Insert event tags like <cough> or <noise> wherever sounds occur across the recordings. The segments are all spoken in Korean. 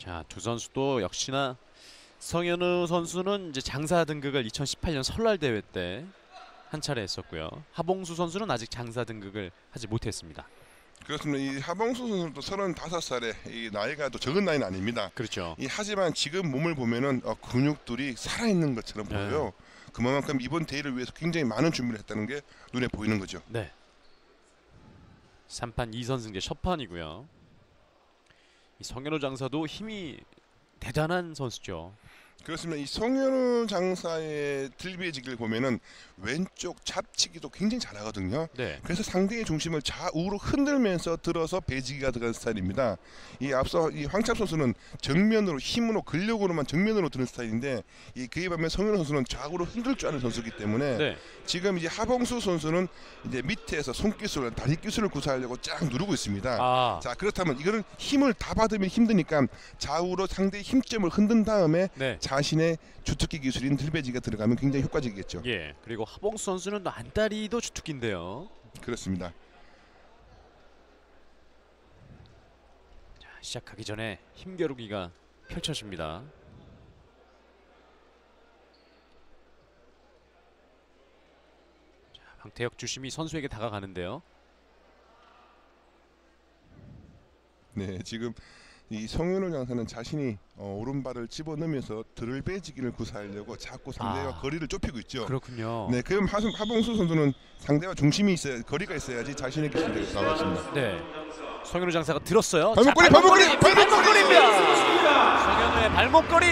자, 두 선수도 역시나 성현우 선수는 이제 장사 등극을 2018년 설날 대회 때 한 차례 했었고요. 하봉수 선수는 아직 장사 등극을 하지 못했습니다. 그렇습니다. 이 하봉수 선수도 35살에 이 나이가 또 적은 나이는 아닙니다. 그렇죠. 이 하지만 지금 몸을 보면은 어, 근육들이 살아 있는 것처럼 네. 보여요. 그만큼 이번 대회를 위해서 굉장히 많은 준비를 했다는 게 눈에 보이는 거죠. 네. 3판 2선승제 첫 판이고요. 이 성현우 장사도 힘이 대단한 선수죠. 그렇습니다. 이 송현우 장사의 들비해지기를 보면은 왼쪽 잡치기도 굉장히 잘하거든요. 네. 그래서 상대의 중심을 좌우로 흔들면서 들어서 배지기가 들어간 스타일입니다. 이 앞서 이 황참 선수는 정면으로 힘으로 근력으로만 정면으로 드는 스타일인데 이 그에 반면 성현우 선수는 좌우로 흔들 줄 아는 선수이기 때문에 네. 지금 이제 하봉수 선수는 이제 밑에서 손기술, 다리 기술을 구사하려고 쫙 누르고 있습니다. 아. 자 그렇다면 이거는 힘을 다 받으면 힘드니까 좌우로 상대의 힘점을 흔든 다음에 네. 자신의 주특기 기술인 들배지가 들어가면 굉장히 효과적이겠죠. 예. 그리고 하봉수 선수는 또 안다리도 주특기인데요. 그렇습니다. 자, 시작하기 전에 힘겨루기가 펼쳐집니다. 자, 황태혁 주심이 선수에게 다가가는데요. 네, 지금 이 성윤호 장사는 자신이 어, 오른발을 집어넣으면서 들배지기를 구사하려고 자꾸 상대와 아. 거리를 좁히고 있죠. 그렇군요. 네, 그럼 하, 하봉수 선수는 상대와 중심이 있어야 거리가 있어야지 자신의 기술이 나왔습니다. 네. 성현우 장사가 들었어요. 발목걸이, 자, 발목걸이, 발목걸이 입니다. 성현우의 발목걸이.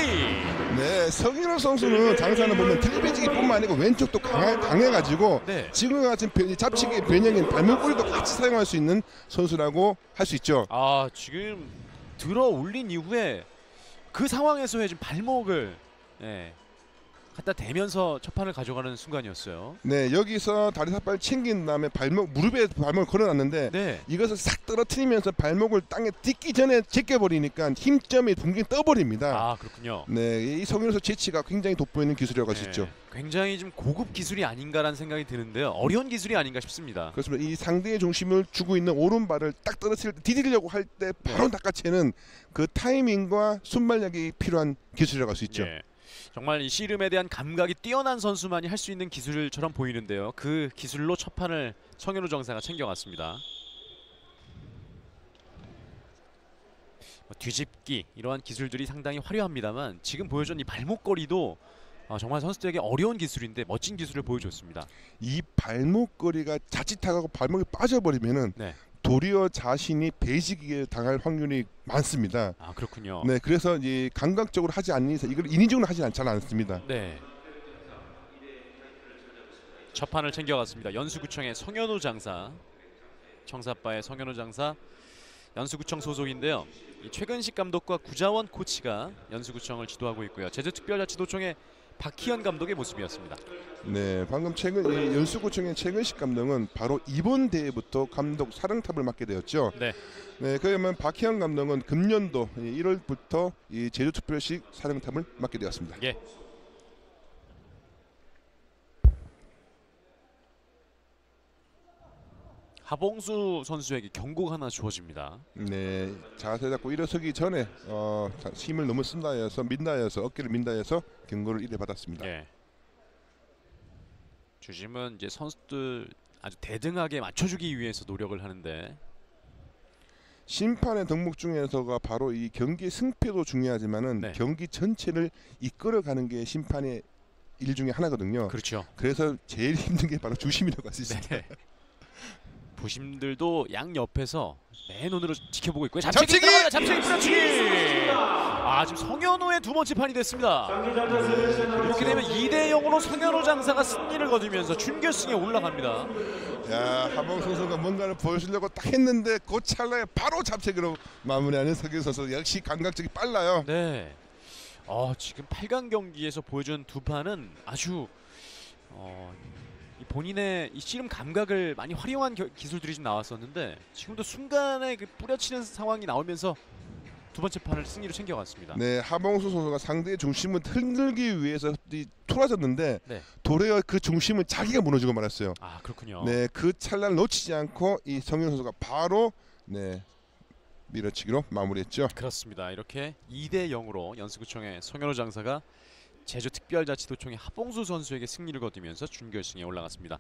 네, 성윤호 선수는 장사는 보면 들배지기뿐만 아니고 왼쪽도 강해, 강해가지고 네. 지금과 같은 변- 잡치기의 변형인 발목걸이도 같이 사용할 수 있는 선수라고 할 수 있죠. 아 지금 들어 올린 이후에 그 상황에서의 지금 발목을 예, 갖다 대면서 첫 판을 가져가는 순간이었어요. 네, 여기서 다리 삿발 챙긴 다음에 발목 무릎에 발목을 걸어놨는데 네. 이것을 싹 떨어뜨리면서 발목을 땅에 딛기 전에 제껴버리니까 힘점이 붕괴 떠버립니다. 아 그렇군요. 네, 이 성윤수 재치가 굉장히 돋보이는 기술이라고 할수 네, 있죠. 굉장히 좀 고급 기술이 아닌가라는 생각이 드는데요. 어려운 기술이 아닌가 싶습니다. 그렇습니다. 이 상대의 중심을 주고 있는 오른발을 딱 떨어뜨릴 때 디디려고 할 때 바로 낚아채는 그 타이밍과 순발력이 필요한 기술이라고 할 수 있죠. 예. 정말 이 씨름에 대한 감각이 뛰어난 선수만이 할 수 있는 기술처럼 보이는데요. 그 기술로 첫 판을 성현우 정사가 챙겨갔습니다. 뭐 뒤집기 이러한 기술들이 상당히 화려합니다만 지금 보여준 이 발목걸이도 아, 정말 선수들에게 어려운 기술인데 멋진 기술을 보여줬습니다. 이 발목걸이가 자칫하고 발목이 빠져버리면은 네. 도리어 자신이 배지기에 당할 확률이 많습니다. 아 그렇군요. 네, 그래서 이 감각적으로 하지 않는 이상 이걸 인위적으로 하지 않지 않습니다. 네. 첫 판을 챙겨갔습니다. 연수구청의 성현우 장사, 청사빠의 성현우 장사, 연수구청 소속인데요. 이 최근식 감독과 구자원 코치가 연수구청을 지도하고 있고요. 제주특별자치도청의 박희연 감독의 모습이었습니다. 네, 방금 최근 이 연수구청의 최근식 감독은 바로 이번 대회부터 감독 사령탑을 맡게 되었죠. 네. 네, 그러면 박희영 감독은 금년도 1월부터 이 제주특별시 사령탑을 맡게 되었습니다. 예. 하봉수 선수에게 경고가 하나 주어집니다. 네, 자세 잡고 일어서기 전에 어, 자, 힘을 너무 쓴다 해서 민다 해서 어깨를 민다 해서 경고를 이래 받았습니다. 예. 주심은 이제 선수들 아주 대등하게 맞춰주기 위해서 노력을 하는데 심판의 덕목 중에서가 바로 이 경기 승패도 중요하지만은 네. 경기 전체를 이끌어가는 게 심판의 일 중에 하나거든요. 그렇죠. 그래서 제일 힘든 게 바로 주심이라고 할 수 있습니다. 네. <laughs> 부심들도 양 옆에서 맨 눈으로 지켜보고 있고요. 잡치기! 잡치기. 잡치기 뿌려치기. 아 지금 성현호의 두 번째 판이 됐습니다. 이렇게 되면 2대 0으로 성현호 장사가 승리를 거두면서 준결승에 올라갑니다. 야 하봉 선수가 뭔가를 보여주려고 딱 했는데 그 찰나에 바로 잡채기로 마무리하는 석유 선수 역시 감각적이 빨라요. 네. 어, 지금 8강 경기에서 보여준 두 판은 아주 어, 이 본인의 이 씨름 감각을 많이 활용한 겨- 기술들이 좀 나왔었는데 지금도 순간에 그 뿌려치는 상황이 나오면서 두 번째 판을 승리로 챙겨갔습니다. 네 하봉수 선수가 상대의 중심을 흔들기 위해서 이 투라졌는데 네. 도리어 그 중심을 자기가 무너지고 말았어요. 아 그렇군요. 네 그 찰나를 놓치지 않고 이 성윤 선수가 바로 네 밀어치기로 마무리했죠. 그렇습니다. 이렇게 2대 0으로 연수구청의 성현호 장사가 제주특별자치도청의 하봉수 선수에게 승리를 거두면서 준결승에 올라갔습니다.